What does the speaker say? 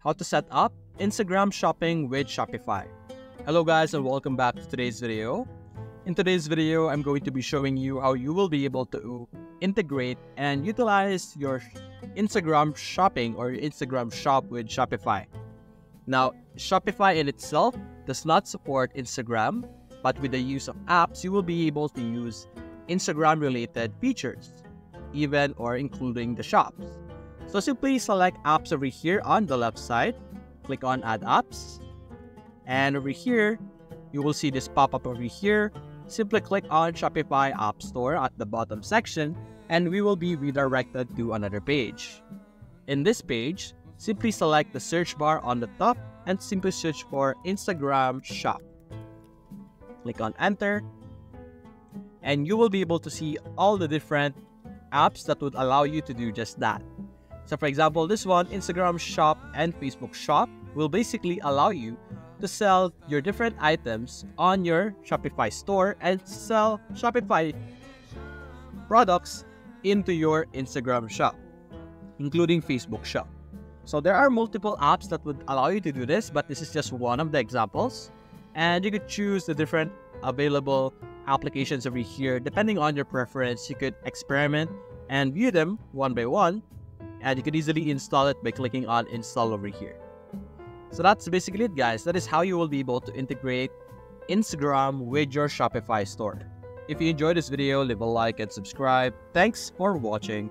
how to set up Instagram shopping with Shopify. Hello guys and welcome back to today's video. In today's video, I'm going to be showing you how you will be able to integrate and utilize your Instagram shopping or Instagram shop with Shopify. Now, Shopify in itself does not support Instagram, but with the use of apps, you will be able to use Instagram related features, even or including the shops. So simply select apps over here on the left side, click on add apps, and over here, you will see this pop up over here. Simply click on Shopify App Store at the bottom section, and we will be redirected to another page. In this page, simply select the search bar on the top and simply search for Instagram Shop. Click on enter and you will be able to see all the different apps that would allow you to do just that. So for example, this one, Instagram Shop and Facebook Shop will basically allow you to sell your different items on your Shopify store and sell Shopify products into your Instagram shop, including Facebook shop. So there are multiple apps that would allow you to do this, but this is just one of the examples. And you could choose the different available applications over here. Depending on your preference, you could experiment and view them one by one. And you can easily install it by clicking on install over here. So that's basically it guys. That is how you will be able to integrate Instagram with your Shopify store. If you enjoyed this video, leave a like and subscribe. Thanks for watching.